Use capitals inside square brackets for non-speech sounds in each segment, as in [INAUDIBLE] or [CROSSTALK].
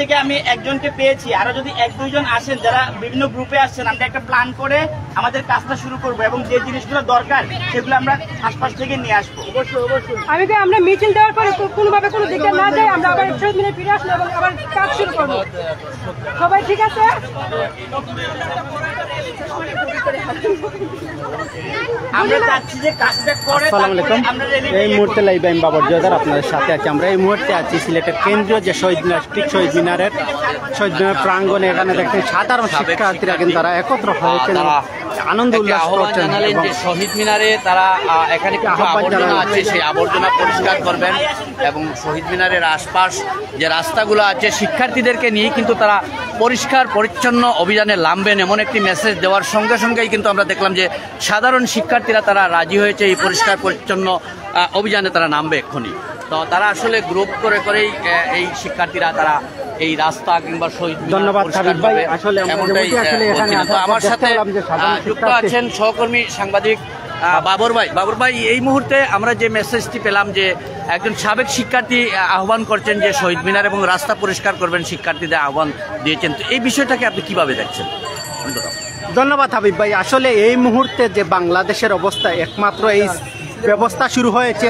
থেকে আমি একজনকে পেয়েছি। আরও যদি এক দুইজন আসেন যারা বিভিন্ন গ্রুপে আসছেন আমরা একটা প্ল্যান করে আমাদের কাজটা শুরু করব এবং যে জিনিসগুলো দরকার সেগুলো আমরা আশপাশ থেকে নিয়ে আসব। আমি তো আমরা মিছিল দেওয়ার পরে কোনোভাবে কোনো দিকে না যাই আমরা আবার একশো মিনিট ফিরে আসব এবং আবার কাজ শুরু করব। সবাই ঠিক আছে? এই মুহূর্তে লাইভ আমি বাবর জয়দার আপনাদের সাথে আছি আমরা। এই মুহূর্তে আছি সিলেটের কেন্দ্রীয় যে শহীদ মিনার ঠিক শহীদ মিনারের। শহীদ মিনার প্রাঙ্গণে এখানে দেখছেন সাধারণ শিক্ষার্থীরা কিন্তু তারা একত্র হয়েছেন আনন্দ উল্লাস করছেন জানালেন এবং যে শহীদ মিনারে তারা এখানে আবর্জনা আছে সেই আবর্জনা পরিষ্কার করবেন এবং শহীদ মিনারের আশপাশ যে রাস্তাগুলো আছে শিক্ষার্থীদেরকে নিয়ে কিন্তু তারা পরিষ্কার পরিচ্ছন্ন অভিযানে নামবেন এমন একটি মেসেজ দেওয়ার সঙ্গে সঙ্গেই কিন্তু আমরা দেখলাম যে সাধারণ শিক্ষার্থীরা তারা রাজি হয়েছে এই পরিষ্কার পরিচ্ছন্ন অভিযানে তারা নামবে এক্ষুনি তো তারা আসলে গ্রুপ করে করেই এই শিক্ষার্থীরা তারা এই রাস্তা কিংবা শহীদ ধন্যবাদ। আসলে আমার সাথে যুক্ত আছেন সহকর্মী সাংবাদিক বাবর ভাই বাবর ভাই, এই মুহূর্তে আমরা যে মেসেজটি পেলাম যে একজন সাবেক শিক্ষার্থী আহ্বান করছেন যে শহীদ মিনার এবং রাস্তা পরিষ্কার করবেন শিক্ষার্থীদের আহ্বান দিয়েছেন। তো এই বিষয়টাকে আপনি কীভাবে দেখছেন। ধন্যবাদ হাবিব ভাই। আসলে এই মুহূর্তে যে বাংলাদেশের অবস্থা, একমাত্র এই ব্যবস্থা শুরু হয়েছে।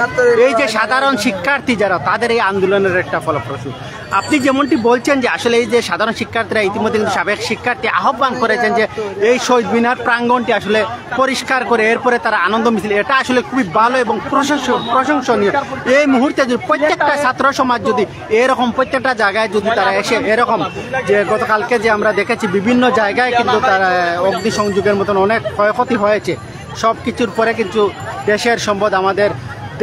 এই যে সাধারণ শিক্ষার্থী যারা, তাদের এই আন্দোলনের একটা ফলপ্রসূ। আপনি যেমনটি বলছেন যে আসলে এই যে সাধারণ শিক্ষার্থীরা ইতিমধ্যে কিন্তু সাবেক শিক্ষার্থী আহ্বান করেছেন যে এই শহীদ মিনার প্রাঙ্গণটি আসলে পরিষ্কার করে এরপরে তারা আনন্দ মিছিল, এটা আসলে খুবই ভালো এবং প্রশংস- প্রশংসনীয়। এই মুহূর্তে যদি প্রত্যেকটা ছাত্র সমাজ যদি এরকম প্রত্যেকটা জায়গায় যদি তারা এসে এরকম যে গতকালকে যে আমরা দেখেছি বিভিন্ন জায়গায় কিন্তু তারা অগ্নিসংযোগের মতন অনেক ক্ষয়ক্ষতি হয়েছে। সব কিছুর পরে কিন্তু দেশের সম্পদ আমাদের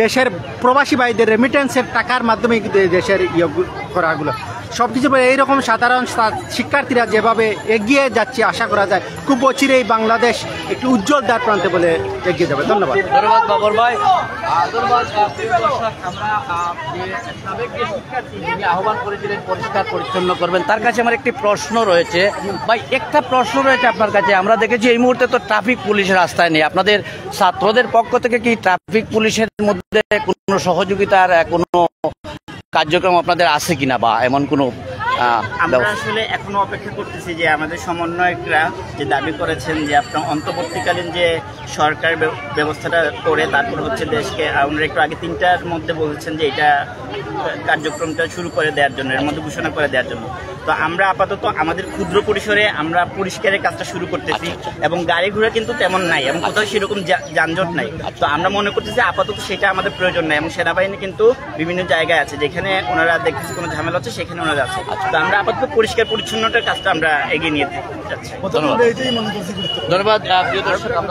দেশের প্রবাসী ভাইদের রেমিটেন্সের টাকার মাধ্যমে দেশের ইয়ে করাগুলো। সব কিছু এইরকম সাধারণ শিক্ষার্থীরা যেভাবে এগিয়ে যাচ্ছে আশা করা যায় খুব অচিরেই বাংলাদেশ একটি উজ্জ্বল দ্বার প্রান্তে বলে এগিয়ে যাবে। ধন্যবাদ। ধন্যবাদ বাবর ভাই। ধন্যবাদ আহ, প্রিয় দর্শক, আমরা সাবেক যে শিক্ষার্থী যিনি আহ্বান করেছিলেন পরিষ্কার পরিচ্ছন্ন করবেন তার কাছে আমার একটি প্রশ্ন রয়েছে। ভাই একটা প্রশ্ন রয়েছে আপনার কাছে। আমরা দেখেছি এই মুহূর্তে তো ট্রাফিক পুলিশ রাস্তায় নেই। আপনাদের ছাত্রদের পক্ষ থেকে কি ট্রাফিক পুলিশের মধ্যে কোনো সহযোগিতার কোনো কার্যক্রম আপনাদের আছে কিনা বা এমন কোনো আমরা আসলে এখনও অপেক্ষা করতেছি যে আমাদের সমন্বয়করা যে দাবি করেছেন যে আপনার অন্তর্বর্তীকালীন যে সরকার ব্যব- ব্যবস্থাটা করে তারপর হচ্ছে দেশকে আমরা একটু আগে তিনটার মধ্যে বলছেন যে এটা কার্যক্রমটা শুরু করে দেওয়ার জন্য এর মধ্যে ঘোষণা করে দেওয়ার জন্য। তো আমরা আপাতত আমাদের ক্ষুদ্র পরিসরে আমরা পরিষ্কারের কাজটা শুরু করতেছি এবং গাড়ি ঘোড়া কিন্তু তেমন নাই এবং কোথাও সেরকম যা- যানজট নাই। তো আমরা মনে করতেছি আপাতত সেটা আমাদের প্রয়োজন নাই এবং সেনাবাহিনী কিন্তু বিভিন্ন জায়গায় আছে যেখানে ওনারা দেখতেছে কোনো ঝামেলা হচ্ছে সেখানে ওনারা আছে। তো আমরা আপাতত পরিষ্কার পরিচ্ছন্নতার কাজটা আমরা এগিয়ে নিয়ে যাচ্ছি ধন্যবাদ।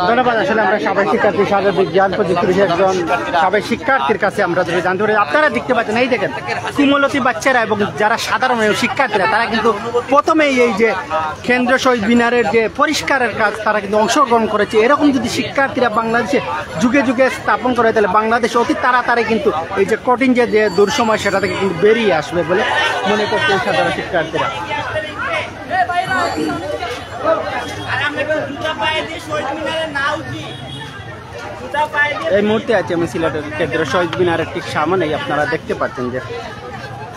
ধন্যবাদ আসলে আমরা সবাই শিক্ষার্থী সাবেক বিজ্ঞান প্রযুক্তি বিষয়ে একজন সাবেক শিক্ষার্থীর কাছে আমরা যদি জানতে পারি আপনারা দেখতে পাচ্ছেন এই দেখেন কুমলতি বাচ্চারা এবং যারা সাধারণ শিক্ষার্থীরা তারা কিন্তু প্রথমেই এই যে কেন্দ্র শহীদ মিনারের যে পরিষ্কারের কাজ তারা কিন্তু অংশগ্রহণ করেছে। এরকম যদি শিক্ষার্থীরা বাংলাদেশে যুগে যুগে স্থাপন করে, তাহলে বাংলাদেশ অতি তাড়াতাড়ি কিন্তু এই যে কঠিন যে যে দুঃসময় সেটা থেকে কিন্তু বেরিয়ে আসবে বলে মনে করছে সাধারণ শিক্ষার্থীরা। এই মুহূর্তে আছে আমি সিলেটের কেন্দ্র শহীদ মিনারের ঠিক সামনেই, আপনারা দেখতে পাচ্ছেন যে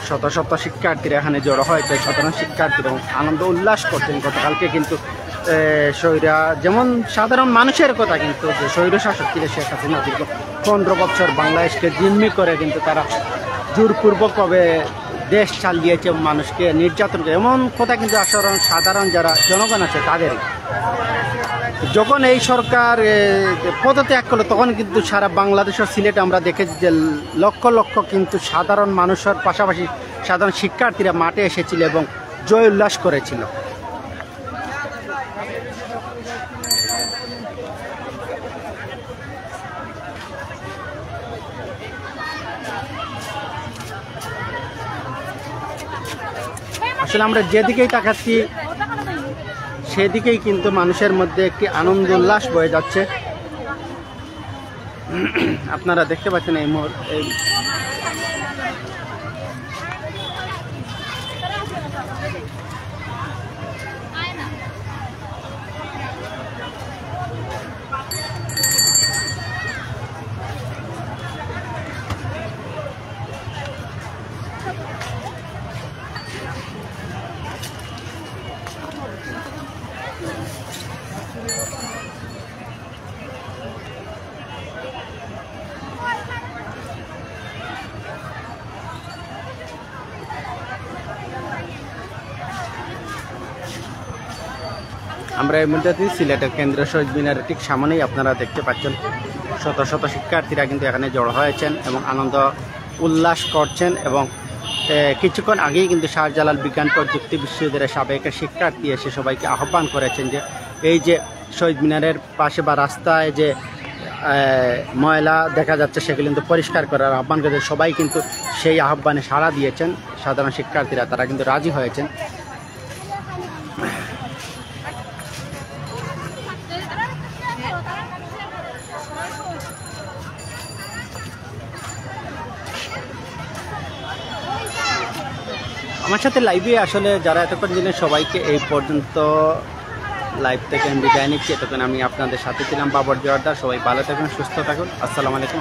শত শত শিক্ষার্থীরা এখানে জড়ো হয়, তাই সাধারণ শিক্ষার্থীরা আনন্দ উল্লাস করতেন গতকালকে। কিন্তু শহীরা যেমন সাধারণ মানুষের কথা কিন্তু, যে স্বৈর শাসক ছিল শেখ হাসিনা দীর্ঘ পনেরো বছর বাংলাদেশকে জিম্মি করে, কিন্তু তারা জোরপূর্বকভাবে দেশ চালিয়েছে মানুষকে নির্যাতন করে। এমন কথা কিন্তু আসরণ সাধারণ যারা জনগণ আছে তাদের যখন এই সরকার পদত্যাগ করল, তখন কিন্তু সারা বাংলাদেশের সিলেটে আমরা দেখেছি যে লক্ষ লক্ষ কিন্তু সাধারণ মানুষের পাশাপাশি সাধারণ শিক্ষার্থীরা মাঠে এসেছিল এবং জয় উল্লাস করেছিল। আসলে আমরা যেদিকেই তাকাচ্ছি, সেদিকেই কিন্তু মানুষের মধ্যে একটি আনন্দ উল্লাস বয়ে যাচ্ছে। [CLEARS THROAT] আপনারা দেখতে পাচ্ছেন এই মুহূর্তে আমরা এই মুহূর্তে সিলেটের কেন্দ্রীয় শহীদ মিনারের ঠিক সামনেই আপনারা দেখতে পাচ্ছেন, শত শত শিক্ষার্থীরা কিন্তু এখানে জড়ো হয়েছেন এবং আনন্দ উল্লাস করছেন এবং কিছুক্ষণ আগেই কিন্তু শাহজালাল বিজ্ঞান প্রযুক্তি বিশ্ববিদ্যালয়ের সাবেক শিক্ষার্থী এসে সবাইকে আহ্বান করেছেন যে, এই যে শহীদ মিনারের পাশে বা রাস্তায় যে ময়লা দেখা যাচ্ছে সেগুলো কিন্তু পরিষ্কার করার আহ্বান করেছে সবাই কিন্তু সেই আহ্বানে সাড়া দিয়েছেন। সাধারণ শিক্ষার্থীরা তারা কিন্তু রাজি হয়েছেন। আমার সাথে লাইভে আসলে যারা এতক্ষণ জেনে সবাইকে এই পর্যন্ত লাইভ থেকে আমি বিদায় নিচ্ছি। এতক্ষণ আমি আপনাদের সাথে ছিলাম বাবর জোয়ারদার সবাই ভালো থাকুন সুস্থ থাকুন। আসসালামু আলাইকুম।